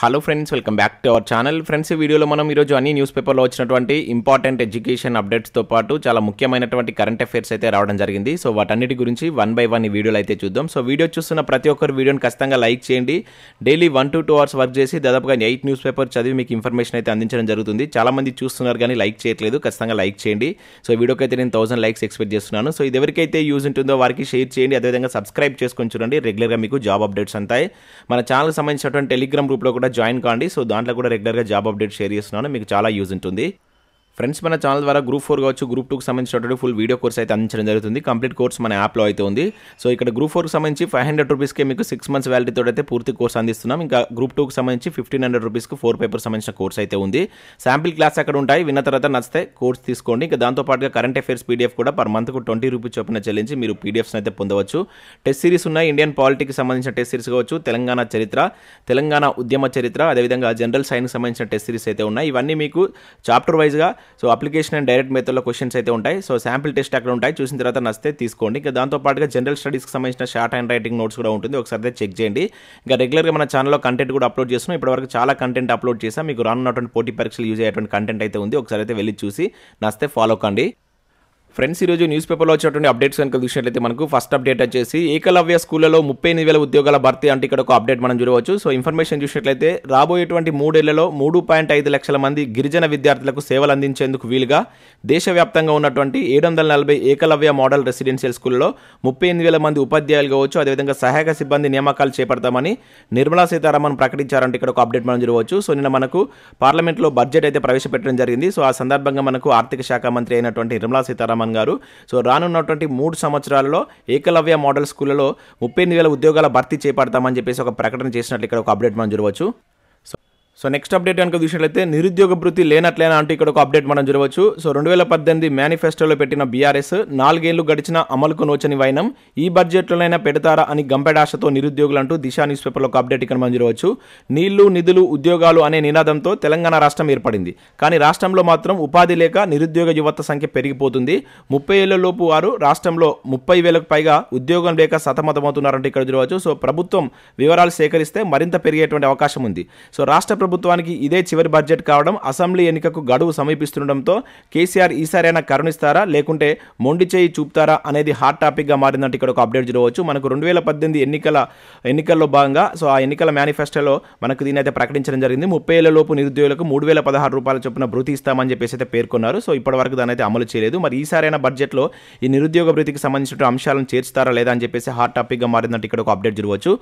Hello friends welcome back to our channel friends ఈ వీడియోలో మనం ఈరోజు అన్ని న్యూస్ పేపర్లో వచ్చినటువంటి ఇంపార్టెంట్ ఎడ్యుకేషన్ అప్డేట్స్తో పాటు చాలా ముఖ్యమైనటువంటి కరెంట్ అఫైర్స్ అయితే రావడం జరిగింది. సో వాటన్నిటి గురించి వన్ బై వన్ ఈ వీడియోలో అయితే చూద్దాం. సో వీడియో చూస్తున్న ప్రతి ఒక్కరు వీడియోని ఖచ్చితంగా లైక్ చేయండి. Daily one to two hours work చేసి దాదాపుగా ఎయిట్ న్యూస్ పేపర్ చదివి మీకు ఇన్ఫర్మేషన్ అయితే అందించడం జరుగుతుంది. చాలామంది చూస్తున్నారు కానీ లైక్ చేయట్లేదు. ఖచ్చితంగా లైక్ చేయండి. సో వీడియోకి అయితే నేను థౌసండ్ లైక్స్ ఎక్స్పెక్ట్ చేస్తున్నాను. సో ఇది ఎవరికైతే యూజ్ ఉంటుందో వారికి షేర్ చేయండి. అదేవిధంగా సబ్స్క్రైబ్ చేసుకొని చూడండి. రెగ్యులర్గా మీకు జాబ్ అప్డేట్స్ అంతాయి మన ఛానల్కి సంబంధించినటువంటి టెలిగ్రామ్ గ్రూప్లో కూడా జాయిన్ కాండి. సో దాంట్లో కూడా రెగ్యులర్గా జాబ్ అప్డేట్ షేర్ చేస్తున్నాను. మీకు చాలా యూజ్ ఉంటుంది. ఫ్రెండ్స్ మన ఛానల్ ద్వారా గ్రూప్ ఫోర్ కావచ్చు గ్రూప్ టూకి సంబంధించినటువంటి ఫుల్ వీడియో కోర్స్ అయితే అందించడం జరుగుతుంది. కంప్లీట్ కోర్స్ మన యాప్లో అయితే ఉంది. సో ఇక్కడ గ్రూప్ ఫోర్కి సంబంధించి ఫైవ్ హండ్రెడ్ రూపీస్కే మీకు సిక్స్ మంత్స్ వ్యాలిటీతో అయితే పూర్తి కోర్స్ అందిస్తున్నాం. ఇంకా గ్రూప్ టూకి సంబంధించి ఫిఫ్టీన్ హండ్రెడ్ రూపీస్కి ఫోర్ పేపర్ సంబంధించిన కోర్స్ అయితే ఉంది. శాంపిల్ క్లాస్ అక్కడ ఉంటాయి. విన్న తర్వాత నచ్చితే కోర్స్ తీసుకోండి. ఇంకా దాంతో పాటుగా కరెంట్ అఫైర్స్ పీడిఎఫ్ కూడా పర్ మంత్కు ట్వంటీ రూపీస్ చొప్పున చెల్లించి మీరు పీడిఎఫ్స్ అయితే పొందవచ్చు. టెస్ట్ సిరీస్ ఉన్నాయి. ఇండియన్ పాలిటీకి సంబంధించిన టెస్ట్ సిరీస్ కావచ్చు తెలంగాణ చరిత్ర తెలంగాణ ఉద్యమ చరిత్ర అదేవిధంగా జనరల్ సైన్స్ సంబంధించిన టెస్ట్ సిరీస్ అయితే ఉన్నాయి. ఇవన్నీ మీకు చాప్టర్ వైజ్గా సో అప్లికేషన్ అండ్ డైరెక్ట్ మెథడ్లో క్వశ్చన్స్ అయితే ఉంటాయి. సో శాంపిల్ టెస్ట్ అక్కడ ఉంటాయి. చూసిన తర్వాత నచ్చితే తీసుకోండి. ఇంకా దాంతోపాటుగా జనరల్ స్టడీస్కి సంబంధించిన షార్ట్ హ్యాండ్ రైటింగ్ నోట్స్ కూడా ఉంటుంది. ఒకసారి అయితే చెక్ చేయండి. ఇంకా రెగ్యులర్గా మన ఛానల్లో కంటెంట్ కూడా అప్లోడ్ చేస్తున్నాం. ఇప్పటివరకు చాలా కంటెంట్ అప్లోడ్ చేసాం మీకు రానున్నటువంటి పోటీ పరీక్షలు యూజ్ అయ్యేటువంటి కంటెంట్ అయితే ఉంది. ఒకసారి అయితే వెళ్ళి చూసి నచ్చితే ఫాలో కండి. ఫ్రెండ్స్ ఈరోజు న్యూస్ పేపర్లో వచ్చినటువంటి అప్డేట్స్ కనుక చూసినట్లయితే మనకు ఫస్ట్ అప్డేట్ వచ్చేసి ఏకలవ్య స్కూళ్ళలో ముప్పై ఎనిమిది వేల ఉద్యోగాల భర్తీ అంటే ఇక్కడ ఒక అప్డేట్ మనం చూడవచ్చు. సో ఇన్ఫర్మేషన్ చూసినట్లయితే రాబోయేటువంటి మూడేళ్ళలో మూడు పాయింట్ ఐదు లక్షల మంది గిరిజన విద్యార్థులకు సేవలు అందించేందుకు వీలుగా దేశవ్యాప్తంగా ఉన్నటువంటి ఏడు వందల నలభై ఏకలవ్య మోడల్ రెసిడెన్షియల్ స్కూల్లో ముప్పై ఎనిమిది వేల మంది ఉపాధ్యాయులు కావచ్చు అదేవిధంగా సహాయక సిబ్బంది నియామకాలు చేపడతామని నిర్మలా సీతారామన్ ప్రకటించారంటే ఇక్కడ ఒక అప్డేట్ మనం చూడవచ్చు. సో నిన్న మనకు పార్లమెంట్లో బడ్జెట్ అయితే ప్రవేశపెట్టడం జరిగింది. సో ఆ సందర్భంగా మనకు ఆర్థిక శాఖ మంత్రి అయినటువంటి నిర్మలా సీతారామన్ గారు. సో రానున్నటువంటి మూడు సంవత్సరాలలో ఏకలవ్య మోడల్ స్కూళ్ళలో ముప్పై ఎనిమిది వేల ఉద్యోగాల భర్తీ చేపడతామని చెప్పేసి ఒక ప్రకటన చేసినట్లు ఇక్కడ ఒక అప్డేట్ మనం చూడవచ్చు. సో నెక్స్ట్ అప్డేట్ కనుక చూసినట్లయితే నిరుద్యోగ భృతి లేనట్లేనా అంటే ఇక్కడ ఒక అప్డేట్ మనం చూడవచ్చు. సో రెండు వేల పద్దెనిమిది మేనిఫెస్టోలో పెట్టిన బీఆర్ఎస్ నాలుగేళ్ళు గడిచిన అమలుకు నోచని వైనం ఈ బడ్జెట్లోనైనా పెడతారా అని గంపెడాశతో నిరుద్యోగులు అంటూ దిశా న్యూస్ పేపర్లో ఒక అప్డేట్ ఇక్కడ మనం చూడవచ్చు. నీళ్ళు నిధులు ఉద్యోగాలు అనే నినాదంతో తెలంగాణ రాష్ట్రం ఏర్పడింది. కానీ రాష్ట్రంలో మాత్రం ఉపాధి లేక నిరుద్యోగ యువత సంఖ్య పెరిగిపోతుంది. ముప్పై ఏళ్ళలోపు వారు రాష్ట్రంలో ముప్పై వేలకు పైగా ఉద్యోగం లేక సతమతమవుతున్నారంటే ఇక్కడ చూడవచ్చు. సో ప్రభుత్వం వివరాలు సేకరిస్తే మరింత పెరిగేటువంటి అవకాశం ఉంది. సో రాష్ట్ర ప్రభుత్వానికి ఇదే చివరి బడ్జెట్ కావడం అసెంబ్లీ ఎన్నికకు గడువు సమీపిస్తుండటంతో కేసీఆర్ ఈసారైనా కరుణిస్తారా లేకుంటే మొండి చేయి చూపుతారా అనేది హాట్ టాపిక్గా మారిందంటే ఇక్కడ ఒక అప్డేట్ చూడవచ్చు. మనకు రెండు వేల పద్దెనిమిది ఎన్నికల ఎన్నికల్లో భాగంగా సో ఆ ఎన్నికల మేనిఫెస్టోలో మనకు దీని అయితే ప్రకటించడం జరిగింది. ముప్పై ఏళ్ళ లోపు నిరుద్యోగులకు మూడు వేల పదహారు రూపాయల చొప్పున భృతి ఇస్తామని చెప్పేసి అయితే పేర్కొన్నారు. సో ఇప్పటివరకు దాని అయితే అమలు చేయలేదు. మరి ఈసారైనా బడ్జెట్లో ఈ నిరుద్యోగ భృతికి సంబంధించిన అంశాలను చేర్చుతారా లేదా అని చెప్పేసి హాట్ టాపిక్గా మారిందంటే ఇక్కడ ఒక అప్డేట్ చూడవచ్చు.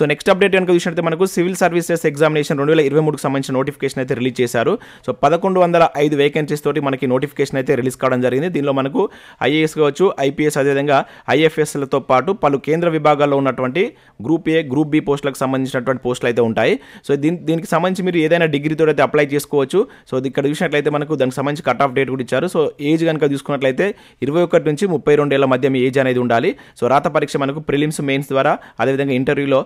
సో నెక్స్ట్ అప్డేట్ కనుక చూసినట్టు మనకు సివిల్ సర్వీసెస్ ఎగ్జామినేషన్ రెండు వేల ఇరవై మూడు మూడుకు సంబంధించిన నోటిఫికేషన్ అయితే రిలీజ్ చేశారు. సో పదకొండు వందల ఐదు వేకెన్సీస్ తోటి మనకి నోటిఫికేషన్ అయితే రిలీజ్ కావడం జరిగింది. దీనిలో మనకు ఐఏఎస్ కావచ్చు ఐపీఎస్ అదేవిధంగా ఐఎఫ్ఎస్లతో పాటు పలు కేంద్ర విభాగాల్లో ఉన్నటువంటి గ్రూప్ ఏ గ్రూప్ బి పోస్టులకు సంబంధించినటువంటి పోస్టులు అయితే ఉంటాయి. సో దీని దీనికి సంబంధించి మీరు ఏదైనా డిగ్రీతో అయితే అప్లై చేసుకోవచ్చు. సో ఇక్కడ చూసినట్లయితే మనకు దానికి సంబంధించి కట్ ఆఫ్ డేట్ కూడా ఇచ్చారు. సో ఏజ్ కనుక చూసుకున్నట్లయితే ఇరవై ఒకటి నుంచి ముప్పై రెండేళ్ళ మధ్య మీ ఏజ్ అనేది ఉండాలి. సో రాత పరీక్ష మనకు ప్రిలిమ్స్ మెయిన్స్ ద్వారా అదేవిధంగా ఇంటర్వ్యూలో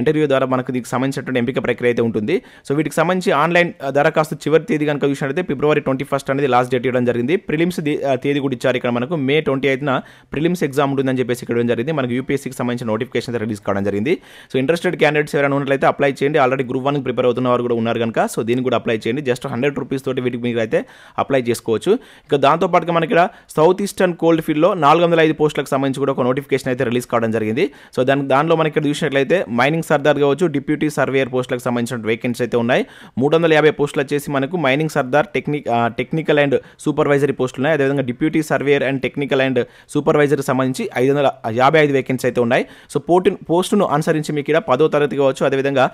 ఇంటర్వ్యూ ద్వారా మనకు దీనికి సంబంధించినటువంటి ఎంపిక ప్రక్రియ అయితే ఉంటుంది. సో వీటికి సంబంధించి ఆన్లైన్ దరఖాస్తు చివరి తేదీ కనుక చూసినట్లయితే ఫిబ్రవరి ట్వంటీ ఫస్ట్ అనేది లాస్ట్ డేట్ ఇవ్వడం జరిగింది. ప్రిలిమ్స్ తేదీ కూడా ఇచ్చారు ఇక్కడ మనకు. మే ట్వంటీ ఎయిత్న ప్రిలిమ్స్ ఎగ్జామ్ ఉంటుందని చెప్పేసి ఇక్కడ ఇవ్వడం జరిగింది. మనకు యూపీఎస్సీకి సంబంధించిన నోటిఫికేషన్ అయితే రిలీజ్ కావడం జరిగింది. సో ఇంట్రెస్టెడ్ క్యాండిడేట్స్ ఎవరైనా ఉన్నట్లయితే అప్లై చేయండి. ఆల్రెడీ గ్రూప్ వన్ ప్రిపేర్ అవుతున్న వారు కూడా ఉన్నారు కనుక సో దీన్ని కూడా అప్లై చేయండి. జస్ట్ హండ్రెడ్ రూపీస్ తోటి వీటికి మీరు అయితే అప్లై చేసుకోవచ్చు. ఇక దాంతో పాటుగా మనకి ఇక్కడ సౌత్ ఈస్టర్న్ కోల్డ్ ఫీల్డ్లో నాలుగు వందల ఐదు పోస్టులకు సంబంధించి కూడా ఒక నోటిఫికేషన్ అయితే రిలీజ్ కావడం జరిగింది. సో దాని దానిలో మనకి ఇక్కడ చూసినట్లయితే మైనింగ్ సర్దార్ కావచ్చు డిప్యూటీ సర్వేయర్ పోస్టులకు సంబంధించిన వేకెన్సీ అయితే ఉన్నాయి. మూడు వందల యాభై పోస్టులు వచ్చేసి మనకు mining Sardar technique technical and supervisory పోస్టులు ఉన్నాయి. అదేవిధంగా deputy surveyor and technical and సూపర్వైజర్కి సంబంధించి ఐదు వందల యాభై ఐదు వేకెన్సీ అయితే ఉన్నాయి. సో పోటీ పోస్టును అనుసరించి మీకు ఇక్కడ పదో తరగతి కావచ్చు. అదేవిధంగా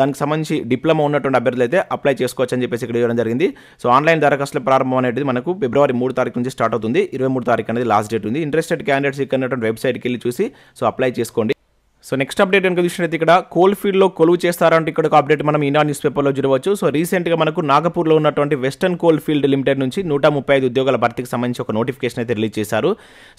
దానికి సంబంధించి డిప్లొమా ఉన్నటువంటి అభ్యర్థులు అయితే అప్లై చేసుకోవచ్చు అని చెప్పేసి ఇక్కడ ఇవ్వడం జరిగింది. సో ఆన్లైన్ దరఖాస్తుల ప్రారంభం అనేది మనకు ఫిబ్రవరి మూడు తారీఖు నుంచి స్టార్ట్ అవుతుంది. ఇరవై మూడు తారీఖు అనేది లాస్ట్ డేట్ ఉంది. ఇంట్రెస్టెడ్ క్యాండిడేట్స్ ఇక్కడ వెబ్సైట్కి వెళ్ళి చూసి సో అప్లై చేసుకోండి. సో నెక్స్ట్ అప్డేట్ కనుక చూసినట్టు ఇక్కడ కోల్ ఫీల్డ్లో కొలువు చేస్తారంటే ఇక్కడ ఒక అప్డేట్ మనం ఈనా న్యూస్ పేపర్లో చూడవచ్చు. సో రీసెంట్గా మనకు నాగపూర్లో ఉన్నటువంటి వెస్టర్న్ కోల్ ఫీల్డ్ లిమిటెడ్ నుంచి నూట ముప్పై ఐదు ఉద్యోగాల భర్తీకి సంబంధించి ఒక నోటిఫికేషన్ అయితే రిలీజ్ చేశారు.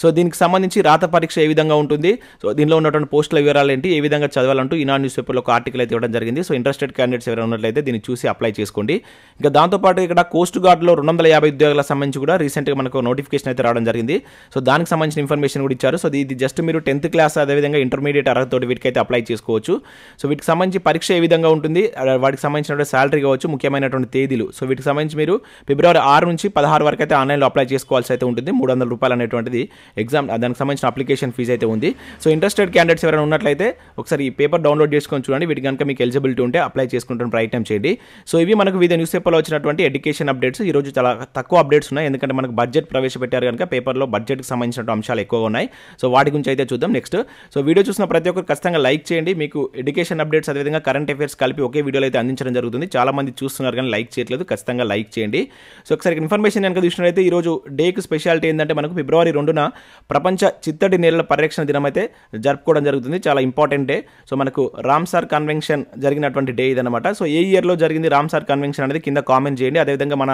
సో దీనికి సంబంధించి రాత పరీక్ష ఏ విధంగా ఉంటుంది? సో దీనిలో ఉన్నటువంటి పోస్టుల వివరాలు ఏంటి? ఏ విధంగా చదవాలంటూ ఈనా న్యూస్ పేపర్లో ఒక ఆర్టికల్ అయితే ఇవ్వడం జరిగింది. సో ఇంట్రెస్టెడ్ క్యాండిడేట్స్ ఎవరైనా ఉన్నట్లయితే దీన్ని చూసి అప్లై చేసుకోండి. ఇంకా దాంతోపాటు ఇక్కడ కోస్ట్ గార్డ్లో రెండు వందల యాభై ఉద్యోగాల సంబంధించి కూడా రీసెంట్గా మనకు నోటిఫికేషన్ అయితే రావడం జరిగింది. సో దానికి సంబంధించిన ఇన్ఫర్మేషన్ కూడా ఇచ్చారు. సో ఇది జస్ట్ మీరు టెన్త్ క్లాస్ అదేవిధంగా ఇంటర్మీడియట్ అర్హత తోటి వీటికైతే అప్లై చేసుకోవచ్చు. సో వీటికి సంబంధించి పరీక్ష ఏ విధంగా ఉంటుంది? వాటికి సంబంధించినటువంటి శాలరీ కావచ్చు ముఖ్యమైనటువంటి తేదీలు. సో వీటికి సంబంధించి మీరు ఫిబ్రవరి ఆరు నుంచి పదహారు వరకు అయితే ఆన్లైన్లో అప్లై చేసుకోవాల్సి అయితే ఉంటుంది. మూడు వందల రూపాయలు అనేటువంటిది ఎగ్జామ్ దానికి సంబంధించిన అప్లికేషన్ ఫీజు అయితే ఉంది. సో ఇంట్రెస్టెడ్ క్యాండిడేట్స్ ఎవరైనా ఉన్నట్లయితే ఒకసారి ఈ పేపర్ డౌన్లోడ్ చేసుకొని చూడండి. వీటి కనుక మీకు ఎలిజిబిలిటీ ఉంటే అప్లై చేసుకుంటున్న ప్రయత్నం చేయండి. సో ఇవి మనకు వివిధ న్యూస్ పేపర్లో వచ్చినటువంటి ఎడ్యుకేషన్ అప్డేట్స్ ఈ రోజు చాలా తక్కువ అప్డేట్స్ ఉన్నాయి. ఎందుకంటే మనకు బడ్జెట్ ప్రవేశపెట్టారు కనుక పేపర్లో బడ్జెట్కి సంబంధించిన అంశాలు ఎక్కువగా ఉన్నాయి. సో వాటి గురించి అయితే చూద్దాం. నెక్స్ట్ సో వీడియో చూసిన ప్రతి ఒక్క ఒకరు ఖచ్చితంగా లైక్ చేయండి. మీకు ఎడ్యుకేషన్ అప్డేట్స్ అదేవిధంగా కరెంట్ అఫైర్స్ కలిపి ఒకే వీడియోలో అయితే అందించడం జరుగుతుంది. చాలామంది చూస్తున్నారు కానీ లైక్ చేయట్లేదు. ఖచ్చితంగా లైక్ చేయండి. సో ఒకసారి ఇన్ఫర్మేషన్ కనుక చూసినట్లయితే ఈ రోజు డేకి స్పెషాలిటీ ఏంటంటే మనకు ఫిబ్రవరి రెండున ప్రపంచ చిత్తడి నేలల పరిరక్షణ దినం అయితే జరుపుకోవడం జరుగుతుంది. చాలా ఇంపార్టెంట్ డే. సో మనకు రామ్సార్ కన్వెన్షన్ జరిగినటువంటి డే ఇదనమాట సో ఏ ఇయర్లో జరిగింది రామ్సార్ కన్వెన్షన్ అనేది కింద కామెంట్ చేయండి. అదేవిధంగా మన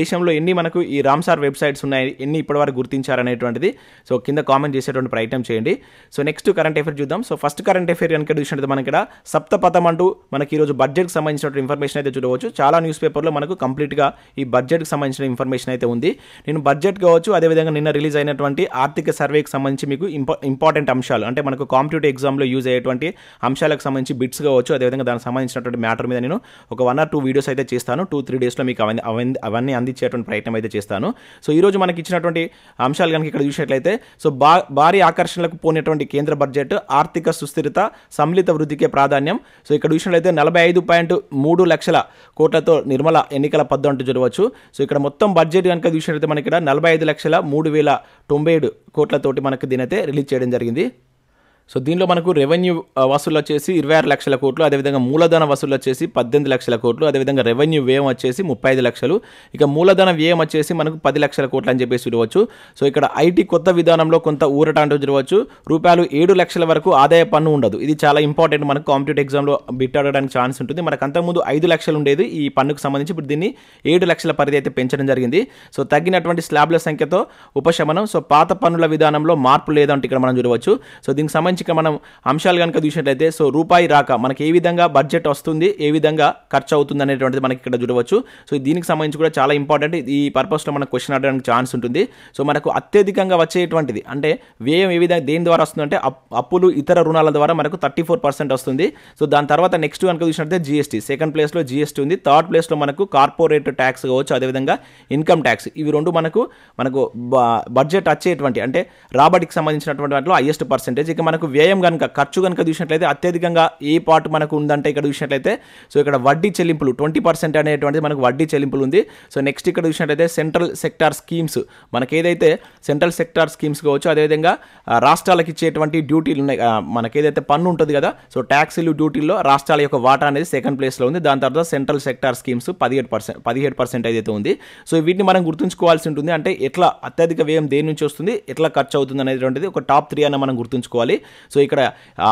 దేశంలో ఎన్ని మనకు ఈ రామ్సార్ వెబ్సైట్స్ ఉన్నాయి ఎన్ని ఇప్పటివరకు గుర్తించారనేటువంటిది. సో కింద కామెంట్ చేసేటువంటి ప్రయత్నం చేయండి. సో నెక్స్ట్ కరెంట్ అఫేర్ చూద్దాం. సో ఫస్ట్ కరెంట్ అఫేర్ కనుక చూసినట్టు మనకి ఇక్కడ సప్తపథం అంటూ మనకి ఈరోజు బడ్జెట్కి సంబంధించిన ఇన్ఫర్మేషన్ అయితే చూడవచ్చు. చాలా న్యూస్ పేపర్లో మనకు కంప్లీట్గా ఈ బడ్జెట్కి సంబంధించిన ఇన్ఫర్మేషన్ అయితే ఉంది. నేను బడ్జెట్ కావచ్చు అదేవిధంగా నిన్న రిలీజ్ అయినటువంటి ఆర్థిక సర్వేకి సంబంధించి మీకు ఇంపా ఇంపార్టెంట్ అంశాలు అంటే మనకు కాంపిటేటివ్ ఎగ్జామ్లో యూజ్ అయ్యేటువంటి అంశాలకు సంబంధించి బిట్స్ కావచ్చు అదేవిధంగా దానికి సంబంధించినటువంటి మ్యాటర్ మీద నేను ఒక వన్ ఆర్ టూ వీడియోస్ అయితే చేస్తాను. టూ త్రీ డేస్లో మీకు అవన్నీ అవన్నీ అందించేటువంటి ప్రయత్నం అయితే చేస్తాను. సో ఈరోజు మనకి ఇచ్చినటువంటి అంశాలు కనుక ఇక్కడ చూసినట్లయితే సో బా భారీ ఆకర్షణలకు పోయినటువంటి కేంద్ర బడ్జెట్ ఆర్థిక సుస్థిరత సమ్మిళిత వృద్ధికే ప్రాధాన్యం. సో ఇక్కడ చూసినట్లయితే నలభై ఐదు పాయింట్ మూడు లక్షల కోట్లతో నిర్మల ఎన్నికల పద్దు అంటూ చూడవచ్చు సో ఇక్కడ మొత్తం బడ్జెట్ కనుక చూసినట్లయితే మనకి ఇక్కడ నలభై ఐదు లక్షల మూడు వేల తొంభై ఏడు కోట్లతోటి మనకు దీనైతే రిలీజ్ చేయడం జరిగింది. సో దీనిలో మనకు రెవెన్యూ వసూలు వచ్చేసి ఇరవై ఆరు లక్షల కోట్లు అదేవిధంగా మూలధన వసూలు వచ్చేసి పద్దెనిమిది లక్షల కోట్లు అదేవిధంగా రెవెన్యూ వ్యయం వచ్చేసి ముప్పై ఐదు లక్షలు. ఇక మూలధన వ్యయం వచ్చేసి మనకు పది లక్షల కోట్లు అని చెప్పేసి చూడవచ్చు. సో ఇక్కడ ఐటీ కొత్త విధానంలో కొంత ఊరట అంటూ చూడవచ్చు. రూపాయలు ఏడు లక్షల వరకు ఆదాయ పన్ను ఉండదు. ఇది చాలా ఇంపార్టెంట్ మనకు కాంపిటేటివ్ ఎగ్జామ్లో బిట్ అడగడానికి ఛాన్స్ ఉంటుంది. మనకు అంతకుముందు ఐదు లక్షలు ఉండేది. ఈ పన్నుకు సంబంధించి ఇప్పుడు దీన్ని ఏడు లక్షల పరిధి అయితే పెంచడం జరిగింది. సో తగ్గినటువంటి స్లాబ్ల సంఖ్యతో ఉపశమనం. సో పాత పన్నుల విధానంలో మార్పు లేదంటే ఇక్కడ మనం చూడవచ్చు. సో దీనికి సంబంధించి ఇక మనం అంశాలు కనుక చూసినట్లయితే సో రూపాయి రాక మనకి ఏ విధంగా బడ్జెట్ వస్తుంది ఏ విధంగా ఖర్చు అవుతుంది అనేటువంటిది మనకి ఇక్కడ చూడవచ్చు. సో దీనికి సంబంధించి కూడా చాలా ఇంపార్టెంట్. ఈ పర్పస్లో మనకు క్వశ్చన్ అడగడానికి ఛాన్స్ ఉంటుంది. సో మనకు అత్యధికంగా వచ్చేటువంటిది అంటే వ్యయం ఏ విధంగా దేని ద్వారా వస్తుందంటే అప్- అప్పులు ఇతర రుణాల ద్వారా మనకు థర్టీ ఫోర్ పర్సెంట్ వస్తుంది. సో దాని తర్వాత నెక్స్ట్ కనుక చూసినట్లయితే జీఎస్టీ సెకండ్ ప్లేస్లో జీఎస్టీ ఉంది. థర్డ్ ప్లేస్లో మనకు కార్పొరేట్ ట్యాక్స్ కావచ్చు అదేవిధంగా ఇన్కమ్ ట్యాక్స్ ఇవి రెండు మనకు మనకు బడ్జెట్ వచ్చేటువంటి అంటే రాబడికి సంబంధించినటువంటి వాటిలో హైయెస్ట్ పర్సెంటేజ్ ఇక మనకు వ్యయం కనుక ఖర్చు కనుక చూసినట్లయితే అత్యధికంగా ఏ పార్ట్ మనకు ఉందంటే ఇక్కడ చూసినట్లయితే సో ఇక్కడ వడ్డీ చెల్లింపులు ట్వంటీ పర్సెంట్ అనేటువంటిది మనకు వడ్డీ చెల్లింపులు ఉంది సో నెక్స్ట్ ఇక్కడ చూసినట్లయితే సెంట్రల్ సెక్టార్ స్కీమ్స్ మనకి ఏదైతే సెంట్రల్ సెక్టార్ స్కీమ్స్ కావచ్చు అదేవిధంగా రాష్ట్రాలకు ఇచ్చేటువంటి డ్యూటీలు ఉన్నాయి. మనకి ఏదైతే పన్ను ఉంటుంది కదా సో ట్యాక్సీలు డ్యూటీల్లో రాష్ట్రాల యొక్క వాటా అనేది సెకండ్ ప్లేస్లో ఉంది. దాని తర్వాత సెంట్రల్ సెక్టార్ స్కీమ్స్ పదిహేడు పర్సెంట్ పదిహేడు పర్సెంట్ ఏదైతే ఉంది. సో వీటిని మనం గుర్తుంచుకోవాల్సి ఉంటుంది. అంటే ఎట్లా అత్యధిక వ్యయం దేని నుంచి వస్తుంది ఎట్లా ఖర్చు అవుతుంది అనేటువంటిది ఒక టాప్ త్రీ అన్న మనం గుర్తుంచుకోవాలి. సో ఇక్కడ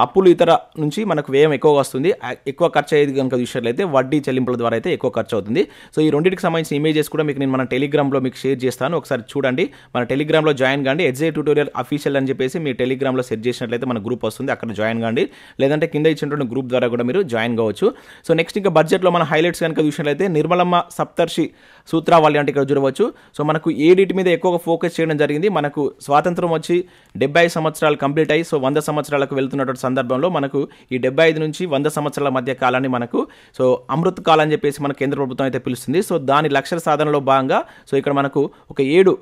అప్పులు ఇతర నుంచి మనకు వ్యయం ఎక్కువగా వస్తుంది. ఎక్కువ ఖర్చు అయ్యేది కనుక చూసినట్లయితే వడ్డీ చెల్లింపుల ద్వారా అయితే ఎక్కువ ఖర్చు అవుతుంది. సో ఈ రెండింటికి సంబంధించిన ఇమేజెస్ కూడా మీకు నేను మన టెలిగ్రామ్లో మీకు షేర్ చేస్తాను. ఒకసారి చూడండి. మన టెలిగ్రామ్లో జాయిన్ కాండి. ఎడ్జే ట్యూటోరియల్ అఫీషియల్ అని చెప్పేసి మీ టెలిగ్రామ్లో సెట్ చేసినట్లయితే మన గ్రూప్ వస్తుంది. అక్కడ జాయిన్ కాండి. లేదంటే కింద ఇచ్చినటువంటి గ్రూప్ ద్వారా కూడా మీరు జాయిన్ కావచ్చు. సో నెక్స్ట్ ఇంకా బడ్జెట్లో మన హైలైట్స్ కనుక చూసినట్లయితే నిర్మలమ్మ సప్తర్షి సూత్రావళి అంటే ఇక్కడ చూడవచ్చు. సో మనకు ఏడిటి మీద ఎక్కువగా ఫోకస్ చేయడం జరిగింది. మనకు స్వాతంత్రం వచ్చి డెబ్బై సంవత్సరాలు కంప్లీట్ అయ్యి సో వంద సంవత్సరాలకు వెళ్తున్నటువంటి సందర్భంలో మనకు ఈ డెబ్బై ఐదు నుంచి వంద సంవత్సరాల మధ్య కాలాన్ని మనకు సో అమృత్ కాలం అని చెప్పేసి మన కేంద్ర ప్రభుత్వం అయితే పిలుస్తుంది. సో దాని లక్ష్య సాధనలో భాగంగా సో ఇక్కడ మనకు ఒక ఏడు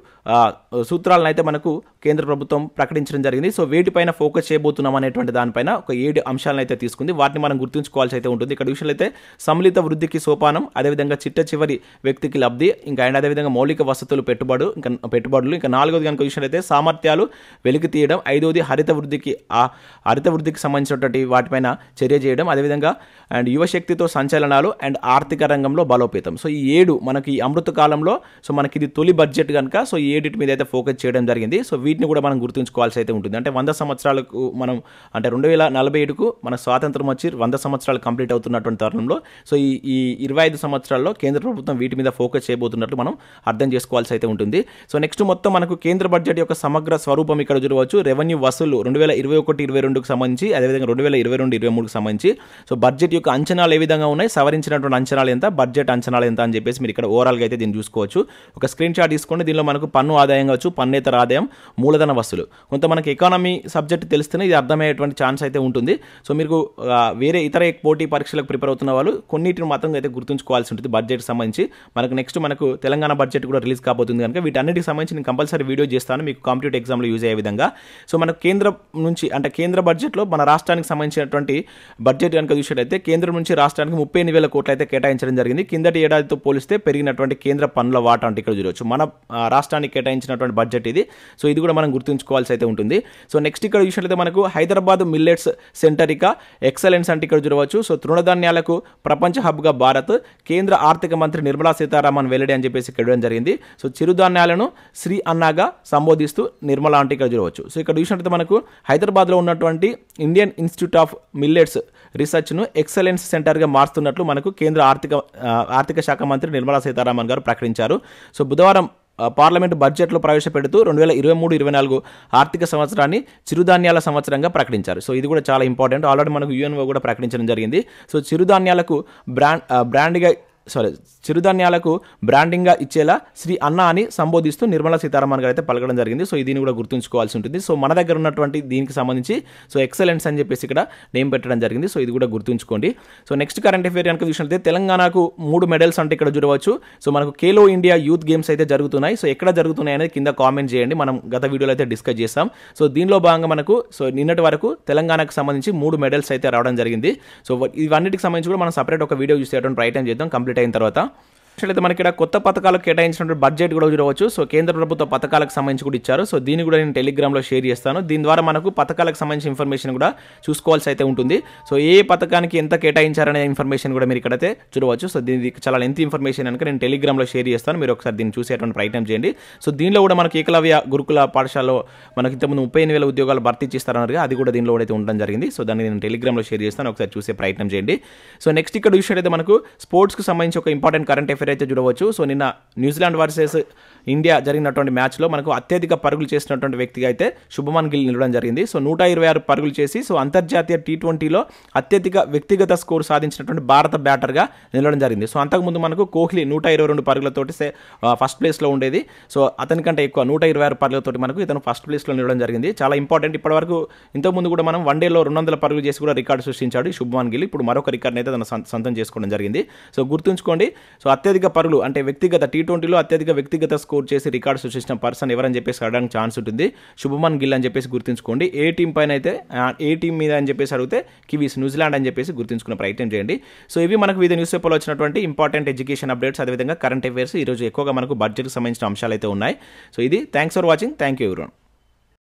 సూత్రాలను అయితే మనకు కేంద్ర ప్రభుత్వం ప్రకటించడం జరిగింది. సో వేటిపైన ఫోకస్ చేయబోతున్నాం అనేటువంటి దానిపైన ఒక ఏడు అంశాలను అయితే తీసుకుంది. వాటిని మనం గుర్తుంచుకోవాల్సి అయితే ఉంటుంది. ఇక్కడ విషయంలో అయితే సమ్మిళిత వృద్ధికి సోపానం అదేవిధంగా చిట్ట చివరి వ్యక్తికి లబ్ధి ఇంకా అండ్ అదేవిధంగా మౌలిక వసతులు పెట్టుబడు ఇంకా పెట్టుబడులు ఇంకా నాలుగోది కనుక విషయంలో అయితే సామర్థ్యాలు వెలికి తీయడం ఐదోది హరిత వృద్ధికి ఆ హరిత వృద్ధికి సంబంధించినటువంటి వాటిపైన చర్య చేయడం అదేవిధంగా అండ్ యువశక్తితో సంచలనాలు అండ్ ఆర్థిక రంగంలో బలోపేతం. సో ఈ ఏడు మనకి ఈ అమృత కాలంలో సో మనకి ఇది తొలి బడ్జెట్ కనుక సో ఈ ఏడిట్ మీద అయితే ఫోకస్ చేయడం జరిగింది. సో వీటిని కూడా మనం గుర్తుంచుకోవాల్సి అయితే ఉంటుంది. అంటే వంద సంవత్సరాలకు మనం అంటే రెండు వేల నలభై ఏడుకు మన స్వాతంత్రం వచ్చి వంద సంవత్సరాలు కంప్లీట్ అవుతున్నటువంటి తరుణంలో సో ఈ ఈ ఇరవై ఐదు సంవత్సరాల్లో కేంద్ర ప్రభుత్వం వీటి మీద ఫోకస్ చేయబోతున్నట్లు మనం అర్థం చేసుకోవాల్సి అయితే ఉంటుంది. సో నెక్స్ట్ మొత్తం మనకు కేంద్ర బడ్జెట్ యొక్క సమగ్ర స్వరూపం ఇక్కడ చూడవచ్చు. రెవెన్యూ వసూలు రెండు వేల ఇరవై ఒకటి ఇరవై రెండుకు సంబంధించి అదేవిధంగా రెండు వేల ఇరవై రెండు ఇరవై మూడుకు సంబంధించి. సో బడ్జెట్ యొక్క అంచనాలు ఏ విధంగా ఉన్నాయి సవరించినటువంటి అంచనాలు ఎంత బడ్జెట్ అంచనాలు ఎంత అని చెప్పేసి మీరు ఇక్కడ ఓవరాల్గా అయితే దీన్ని చూసుకోవచ్చు. ఒక స్క్రీన్ షాట్ తీసుకోండి. దీనిలో మనకు పన్ను ఆదాయం కావచ్చు పన్నేతర ఆదాయం మూలధన వస్తువులు కొంత మనకి ఎకానమీ సబ్జెక్ట్ తెలిస్తేనే ఇది అర్థమయ్యేటువంటి ఛాన్స్ అయితే ఉంటుంది. సో మీరు వేరే ఇతర పోటీ పరీక్షలకు ప్రిపేర్ అవుతున్న వాళ్ళు కొన్నిటిని మాత్రం అయితే గుర్తుంచుకోవాల్సి ఉంటుంది బడ్జెట్ సంబంధించి. మనకు నెక్స్ట్ మనకు తెలంగాణ బడ్జెట్ కూడా రిలీజ్ కాబోతుంది కనుక వీటన్నిటికి సంబంధించి నేను కంపల్సరీ వీడియో చేస్తాను. మీకు కాంపిటేటివ్ ఎగ్జామ్లో యూజ్ అయ్యే విధంగా. సో మనకు కేంద్రం నుంచి అంటే కేంద్ర బడ్జెట్లో మన రాష్ట్రానికి సంబంధించినటువంటి బడ్జెట్ కనుక చూసినట్టయితే కేంద్రం నుంచి రాష్ట్రానికి ముప్పై ఎనిమిది వేల కోట్లు అయితే కేటాయించడం జరిగింది. కిందటి ఏడాదితో పోలిస్తే పెరిగినటువంటి కేంద్ర పన్నుల వాటా అంటే ఇక్కడ చూడవచ్చు. మన రాష్ట్రానికి రాష్ట్రానికి కేటాయించినటువంటి బడ్జెట్ ఇది. సో ఇది కూడా మనం గుర్తుంచుకోవాల్సి అయితే ఉంటుంది. సో నెక్స్ట్ ఇక్కడ చూసినట్లయితే మనకు హైదరాబాద్ మిల్లెట్స్ సెంటర్ ఇక ఎక్సలెన్స్ అంటే ఇక్కడ చూడవచ్చు. సో తృణధాన్యాలకు ప్రపంచ హబ్గా భారత్ కేంద్ర ఆర్థిక మంత్రి నిర్మలా సీతారామన్ వెల్లడి అని చెప్పేసి ఇక్కడ జరిగింది. సో చిరుధాన్యాలను శ్రీ అన్నాగా సంబోధిస్తూ నిర్మలా అంటే ఇక్కడ చూడవచ్చు. సో ఇక్కడ చూసినట్లయితే మనకు హైదరాబాద్లో ఉన్నటువంటి ఇండియన్ ఇన్స్టిట్యూట్ ఆఫ్ మిల్లెట్స్ రీసెర్చ్ను ఎక్సలెన్స్ సెంటర్గా మారుస్తున్నట్లు మనకు కేంద్ర ఆర్థిక ఆర్థిక శాఖ మంత్రి నిర్మలా సీతారామన్ గారు ప్రకటించారు. సో బుధవారం పార్లమెంటు బడ్జెట్లో ప్రవేశపెడుతూ రెండు వేల ఇరవై మూడు ఇరవై నాలుగు ఆర్థిక సంవత్సరాన్ని చిరుధాన్యాల సంవత్సరంగా ప్రకటించారు. సో ఇది కూడా చాలా ఇంపార్టెంట్. ఆల్రెడీ మనకు యుఎన్ఓ కూడా ప్రకటించడం జరిగింది. సో చిరుధాన్యాలకు బ్రాండ్ బ్రాండ్గా సారీ చిరుధాన్యాలకు బ్రాండింగ్గా ఇచ్చేలా శ్రీ అన్న అని సంబోధిస్తూ నిర్మలా సీతారామన్ గారు అయితే పలకడం జరిగింది. సో దీన్ని కూడా గుర్తుంచుకోవాల్సి ఉంటుంది. సో మన దగ్గర ఉన్నటువంటి దీనికి సంబంధించి సో ఎక్సలెన్స్ అని చెప్పేసి ఇక్కడ నేమ్ పెట్టడం జరిగింది. సో ఇది కూడా గుర్తుంచుకోండి. సో నెక్స్ట్ కరెంట్ అఫేర్ కనుక చూసినట్లయితే తెలంగాణకు మూడు మెడల్స్ అంటే ఇక్కడ చూడవచ్చు సో మనకు ఖేలో ఇండియా యూత్ గేమ్స్ అయితే జరుగుతున్నాయి. సో ఎక్కడ జరుగుతున్నాయి అనేది కింద కామెంట్ చేయండి. మనం గత వీడియోలో అయితే డిస్కస్ చేస్తాం సో దీనిలో భాగంగా మనకు సో నిన్నటి వరకు తెలంగాణకు సంబంధించి మూడు మెడల్స్ అయితే రావడం జరిగింది. సో ఇవన్నిటికి సంబంధించి కూడా మనం సపరేట్ ఒక వీడియో చూసేటువంటి ప్రయత్నం చేద్దాం. కంప్లీట్ అయిన తర్వాత అయితే మనకి ఇక్కడ కొత్త పథకాలకు కేటాయించినటువంటి బడ్జెట్ కూడా చూడవచ్చు. సో కేంద్ర ప్రభుత్వ పథకాలకు సంబంధించి కూడా ఇచ్చారు. సో దీన్ని కూడా నేను టెలిగ్రామ్లో షేర్ చేస్తాను. దీని ద్వారా మనకు పథకాలకు సంబంధించిన ఇన్ఫర్మేషన్ కూడా చూసుకోవాల్సి అయితే ఉంటుంది. సో ఏ పథకానికి ఎంత కేటాయించారనే ఇన్ఫర్మేషన్ కూడా మీరు ఇక్కడైతే చూడవచ్చు. సో దీనికి చాలా ఎంత ఇన్ఫర్మేషన్ కనుక నేను టెలిగ్రామ్లో షేర్ చేస్తాను. మీరు ఒకసారి దీన్ని చూసేటువంటి ప్రయత్నం చేయండి. సో దీనిలో కూడా మనకి ఏకలవ్య గురుకుల పాఠశాలలో మనకి ఇంతకుముందు ముప్పై ఎనిమిది వేల ఉద్యోగాలు భర్తీ చేస్తారన్నారు అది కూడా దీనిలో కూడా అయితే ఉండడం జరిగింది. సో దాన్ని నేను టెలిగ్రామ్లో షేర్ చేస్తాను. ఒకసారి చూసే ప్రయత్నం చేయండి. సో నెక్స్ట్ ఇక్కడ చూసినట్టయితే మనకు స్పోర్ట్స్కి సంబంధించి ఒక ఇంపార్టెంట్ కరెంట్ అఫేర్ అయితే చూడవచ్చు. సో నిన్న న్యూజిలాండ్ వర్సెస్ ఇండియా జరిగినటువంటి మ్యాచ్లో మనకు అత్యధిక పరుగులు చేసినటువంటి వ్యక్తిగా అయితే శుభమన్ గిల్ నిలవడం జరిగింది. సో నూట ఇరవై ఆరు పరుగులు చేసి సో అంతర్జాతీయ టీ ట్వంటీలో అత్యధిక వ్యక్తిగత స్కోర్ సాధించినటువంటి భారత బ్యాటర్గా నిలవడం జరిగింది. సో అంతకుముందు మనకు కోహ్లీ నూట ఇరవై రెండు పరుగులతోటి ఫస్ట్ ప్లేస్లో ఉండేది. సో అతనికంటే ఎక్కువ నూట ఇరవై ఆరు పరుగులతోటి మనకు ఇతను ఫస్ట్ ప్లేస్లో నిలవడం జరిగింది. చాలా ఇంపార్టెంట్ ఇప్పటివరకు ఇంతకుముందు కూడా మనం వన్ డేలో రెండు వందల పరుగులు చేసి కూడా రికార్డు సృష్టించాడు ఈ శుభమాన్ గిల్. ఇప్పుడు మరొక రికార్డ్ని అయితే తన సొంతం చేసుకోవడం జరిగింది. సో గుర్తుంచుకోండి. సో అత్యధిక పరులు అంటే వ్యక్తిగత టీ ట్వంటీలో అత్యధిక వ్యక్తిగత స్కోర్ చేసి రికార్డు సృష్టించిన పర్సన్ ఎవరని చెప్పేసి అడగడానికి ఛాన్స్ ఉంటుంది. శుభమన్ గిల్ అని చెప్పేసి గుర్తుంచుకోండి. ఏ టీం పైన అయితే ఏ టీం మీద అని చెప్పేసి అడిగితే కివీస్ న్యూజిలాండ్ అని చెప్పేసి గుర్తుంచుకునే ప్రయత్నం చేయండి. సో ఇవి మనకు వివిధ న్యూస్ పేపర్లో వచ్చినటువంటి ఇంపార్టెంట్ ఎడ్యుకేషన్ అప్డేట్స్ అదేవిధంగా కరెంట్ అఫైర్స్. ఈరోజు ఎక్కువగా మనకు బడ్జెట్కి సంబంధించిన అంశాలు అయితే ఉన్నాయి. సో ఇది thanks for watching. Thank you everyone